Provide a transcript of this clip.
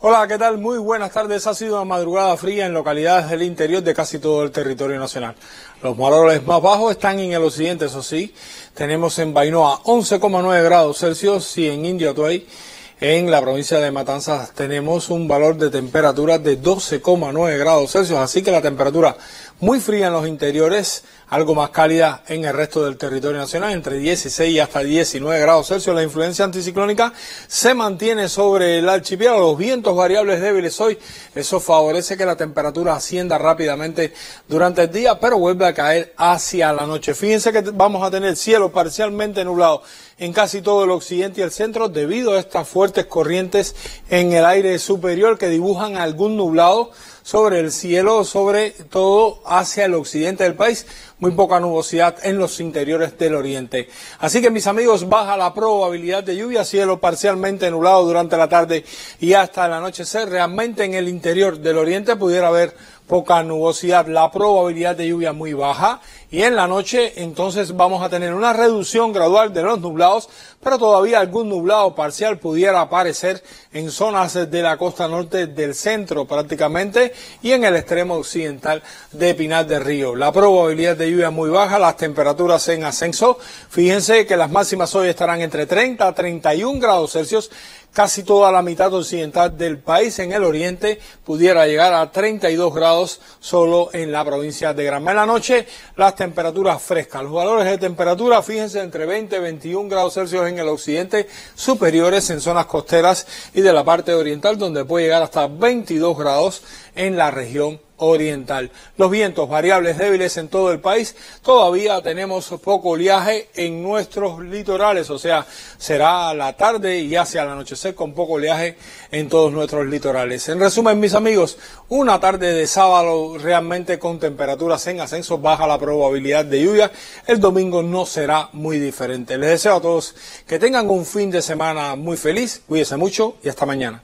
Hola, ¿qué tal? Muy buenas tardes. Ha sido una madrugada fría en localidades del interior de casi todo el territorio nacional. Los valores más bajos están en el occidente, eso sí. Tenemos en Bainoa 11,9 grados Celsius y en India Tuay, en la provincia de Matanzas, tenemos un valor de temperatura de 12,9 grados Celsius. Así que la temperatura muy fría en los interiores algo más cálida en el resto del territorio nacional, entre 16 y hasta 19 grados Celsius. La influencia anticiclónica se mantiene sobre el archipiélago. Los vientos variables débiles hoy, eso favorece que la temperatura ascienda rápidamente durante el día, pero vuelve a caer hacia la noche. Fíjense que vamos a tener cielo parcialmente nublado en casi todo el occidente y el centro debido a estas corrientes en el aire superior que dibujan algún nublado sobre el cielo, sobre todo hacia el occidente del país. Muy poca nubosidad en los interiores del oriente. Así que mis amigos, baja la probabilidad de lluvia, cielo parcialmente nublado durante la tarde y hasta el anochecer. Realmente en el interior del oriente pudiera haber poca nubosidad, la probabilidad de lluvia muy baja y en la noche entonces vamos a tener una reducción gradual de los nublados, pero todavía algún nublado parcial pudiera aparecer en zonas de la costa norte del centro prácticamente y en el extremo occidental de Pinar del Río. La probabilidad de lluvia muy baja, las temperaturas en ascenso. Fíjense que las máximas hoy estarán entre 30 a 31 grados Celsius casi toda la mitad occidental del país en el oriente pudiera llegar a 32 grados solo en la provincia de Granma. En la noche las temperaturas frescas, los valores de temperatura, fíjense, entre 20 y 21 grados Celsius en el occidente, superiores en zonas costeras y de la parte oriental donde puede llegar hasta 22 grados en la región oriental. Los vientos variables débiles en todo el país. Todavía tenemos poco oleaje en nuestros litorales, o sea, será la tarde y hacia el anochecer con poco oleaje en todos nuestros litorales. En resumen, mis amigos, una tarde de sábado realmente con temperaturas en ascenso, baja la probabilidad de lluvia. El domingo no será muy diferente. Les deseo a todos que tengan un fin de semana muy feliz. Cuídense mucho y hasta mañana.